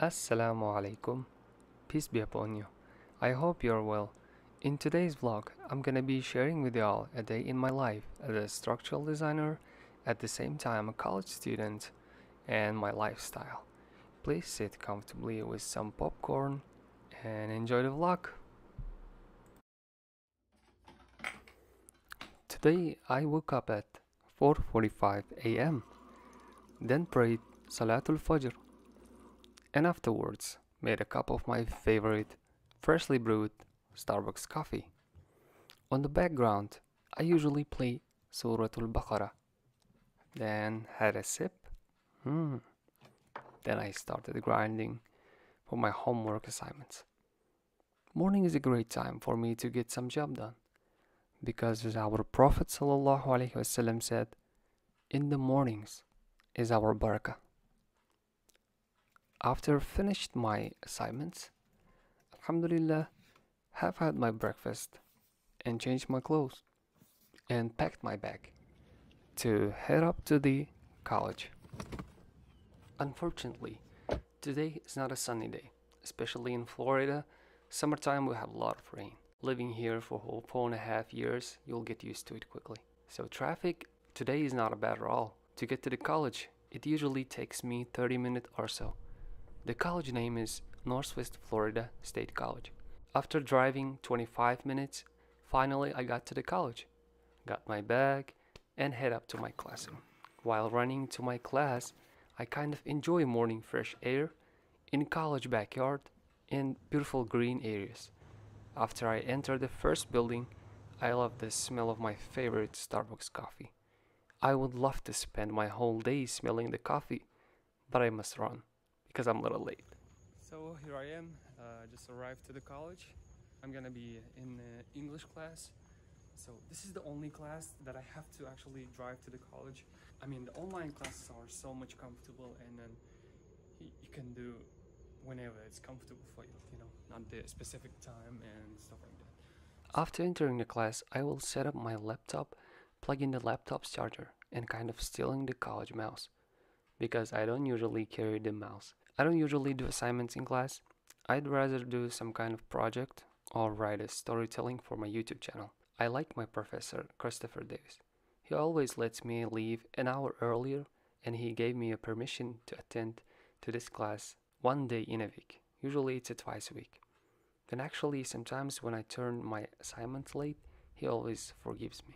Assalamu alaikum. Peace be upon you. I hope you're well. In today's vlog, I'm gonna be sharing with y'all a day in my life as a structural designer, at the same time a college student, and my lifestyle. Please sit comfortably with some popcorn and enjoy the vlog. Today I woke up at 4:45 a.m. Then prayed Salatul Fajr and afterwards made a cup of my favorite freshly brewed Starbucks coffee. On the background, I usually play Suratul Baqarah. Then had a sip. Hmm. Then I started grinding for my homework assignments. Morning is a great time for me to get some job done because as our Prophet ﷺ said, in the mornings is our barakah. After finished my assignments, Alhamdulillah, have had my breakfast and changed my clothes and packed my bag to head up to the college. Unfortunately, today is not a sunny day, especially in Florida. Summertime we have a lot of rain. Living here for whole four and a half years, you'll get used to it quickly. So traffic today is not bad at all. To get to the college, it usually takes me 30 minutes or so. The college name is Northwest Florida State College. After driving 25 minutes, finally I got to the college, got my bag, and head up to my classroom. While running to my class, I kind of enjoy morning fresh air in college backyard in beautiful green areas. After I enter the first building, I love the smell of my favorite Starbucks coffee. I would love to spend my whole day smelling the coffee, but I must run because I'm a little late. So here I am, uh, just arrived to the college. I'm gonna be in uh, English class. So this is the only class that I have to actually drive to the college. I mean, the online classes are so much comfortable and then you can do whenever it's comfortable for you, you know, not the specific time and stuff like that. After entering the class, I will set up my laptop, plug in the laptop's charger, and kind of stealing the college mouse because I don't usually carry the mouse. I don't usually do assignments in class. I'd rather do some kind of project or write a storytelling for my YouTube channel. I like my professor, Christopher Davis. He always lets me leave an hour earlier and he gave me a permission to attend to this class one day in a week. Usually it's a twice a week. Then actually sometimes when I turn my assignments late, he always forgives me.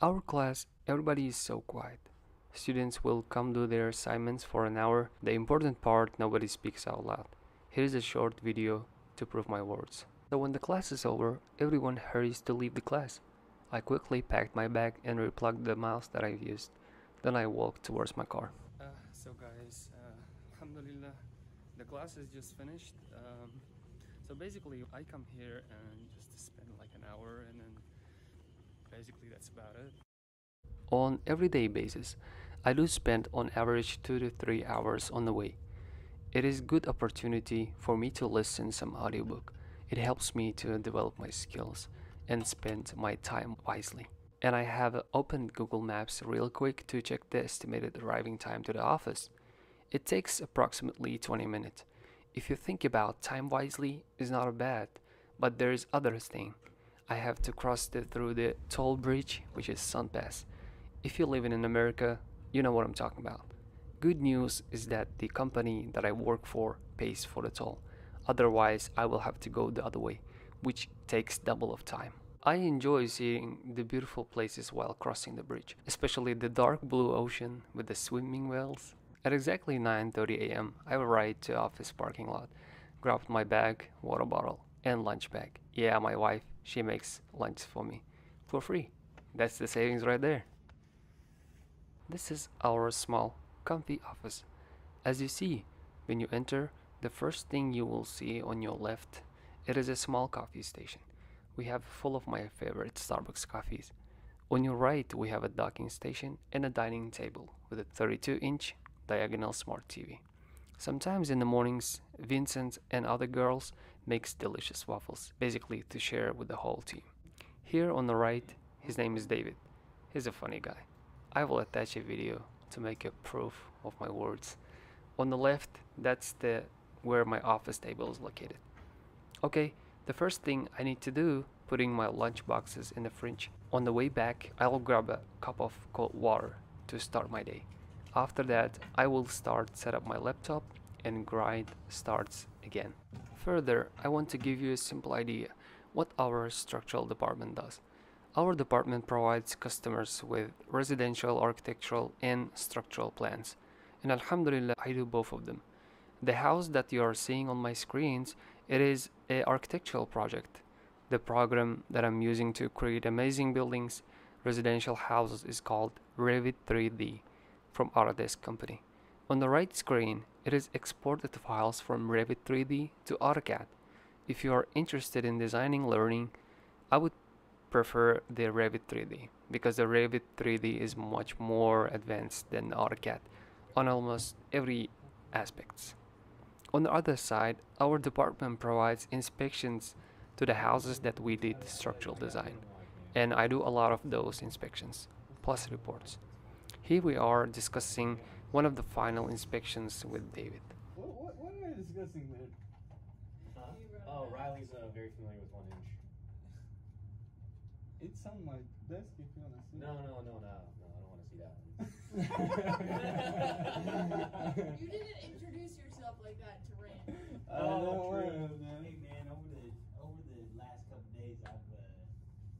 Our class, everybody is so quiet. Students will come do their assignments for an hour. The important part, nobody speaks out loud. Here's a short video to prove my words. So when the class is over, everyone hurries to leave the class. I quickly packed my bag and replugged the mouse that I've used. Then I walked towards my car. Uh, so guys, uh, alhamdulillah, the class is just finished. Um, so basically, I come here and just spend like an hour and then basically that's about it. On everyday basis, I do spend on average 2 to 3 hours on the way. It is good opportunity for me to listen some audiobook. It helps me to develop my skills and spend my time wisely. And I have opened Google Maps real quick to check the estimated arriving time to the office. It takes approximately 20 minutes. If you think about time wisely, it's not bad, but there is other thing. I have to cross the, through the toll bridge, which is SunPass. If you live in America, you know what I'm talking about. Good news is that the company that I work for pays for the toll. Otherwise, I will have to go the other way, which takes double of time. I enjoy seeing the beautiful places while crossing the bridge, especially the dark blue ocean with the swimming whales. At exactly 9:30 a.m., I arrived to office parking lot, grabbed my bag, water bottle, and lunch bag. Yeah, my wife, she makes lunch for me for free. That's the savings right there. This is our small, comfy office. As you see, when you enter, the first thing you will see on your left, it is a small coffee station. We have full of my favorite Starbucks coffees. On your right, we have a docking station and a dining table with a 32-inch diagonal smart TV. Sometimes in the mornings, Vincent and other girls makes delicious waffles, basically to share with the whole team. Here on the right, his name is David. He's a funny guy. I will attach a video to make a proof of my words. On the left, that's the where my office table is located. Okay, the first thing I need to do, putting my lunch boxes in the fridge. On the way back, I'll grab a cup of cold water to start my day. After that, I will start set up my laptop and grind starts again. Further, I want to give you a simple idea what our structural department does. Our department provides customers with residential, architectural, and structural plans. And Alhamdulillah, I do both of them. The house that you are seeing on my screens, it is a architectural project. The program that I'm using to create amazing buildings, residential houses is called Revit 3D from Autodesk company. On the right screen, it is exported files from Revit 3D to AutoCAD. If you are interested in designing learning, I would prefer the Revit 3D because the Revit 3D is much more advanced than AutoCAD on almost every aspects. On the other side, our department provides inspections to the houses that we did structural design, and I do a lot of those inspections, plus reports. Here we are discussing one of the final inspections with David. What, what, what are we discussing, man? Huh? Oh, Riley's uh, very familiar with one inch. It's on my desk if you wanna see. No, no, no, no, no. I don't want to see that one. You didn't introduce yourself like that to Rand. I don't know Oh, where, true. man. Hey man, over the over the last couple days, I've uh,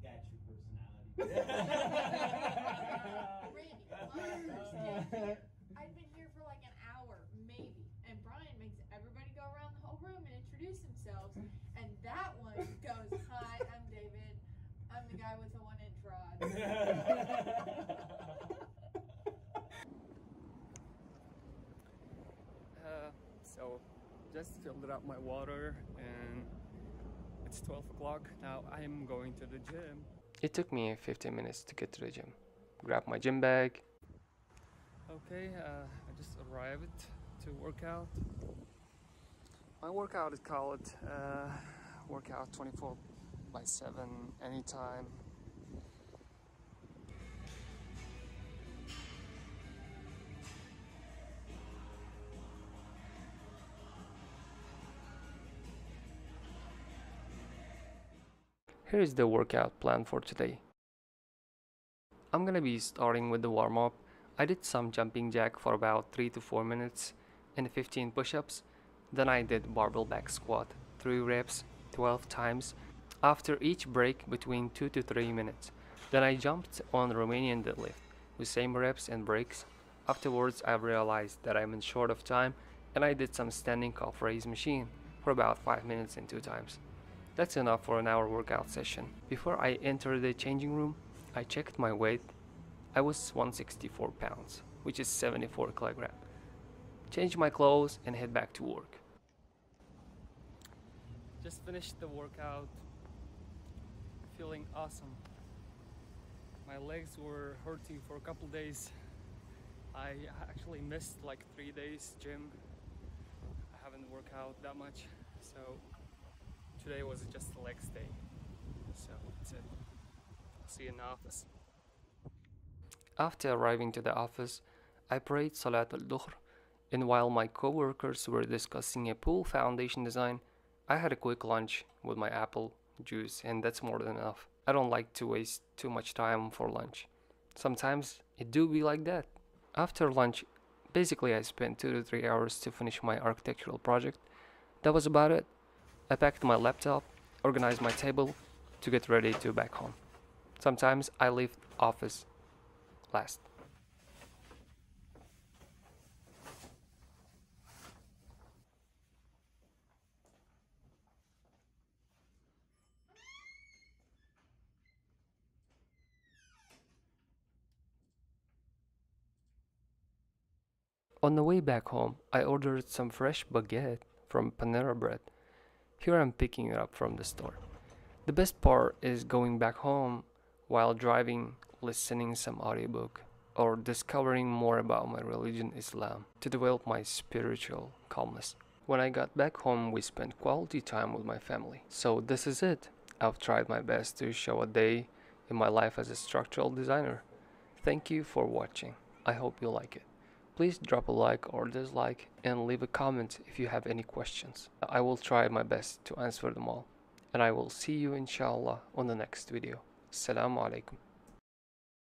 got your personality. Randy, I understand. I've been here for like an hour, maybe, and Brian makes everybody go around the whole room and introduce themselves, and that one goes, "Hi, I'm David. I'm the guy with the one-inch rod." Uh, so, just filled up my water and it's 12 o'clock. Now I am going to the gym. It took me 15 minutes to get to the gym. Grab my gym bag. Okay, uh, I just arrived to work out. My workout is called uh, Workout 24 by 7 anytime. Here is the workout plan for today. I'm gonna be starting with the warm up. I did some jumping jack for about 3 to 4 minutes and 15 push ups. Then I did barbell back squat, 3 reps, 12 times, after each break between 2 to 3 minutes. Then I jumped on Romanian deadlift with same reps and breaks. Afterwards, I realized that I'm in short of time and I did some standing calf raise machine for about 5 minutes and 2 times. That's enough for an hour workout session. Before I entered the changing room, I checked my weight. I was 164 pounds, which is 74 kilogram. Changed my clothes and head back to work. Just finished the workout. Feeling awesome. My legs were hurting for a couple days. I actually missed like three days gym. I haven't worked out that much, so today was just the legs day. So that's it. I'll see you in the office. After arriving to the office, I prayed Salat al Dhuhr, and while my co-workers were discussing a pool foundation design, I had a quick lunch with my apple juice, and that's more than enough. I don't like to waste too much time for lunch. Sometimes it do be like that. After lunch, basically I spent 2 to 3 hours to finish my architectural project. That was about it. I packed my laptop, organized my table to get ready to back home. Sometimes I leave office last. On the way back home, I ordered some fresh baguette from Panera Bread. Here I'm picking it up from the store. The best part is going back home while driving, listening some audiobook or discovering more about my religion Islam to develop my spiritual calmness. When I got back home, we spent quality time with my family. So this is it. I've tried my best to show a day in my life as a structural designer. Thank you for watching. I hope you like it. Please drop a like or dislike and leave a comment if you have any questions. I will try my best to answer them all. And I will see you inshallah on the next video. Assalamu alaikum.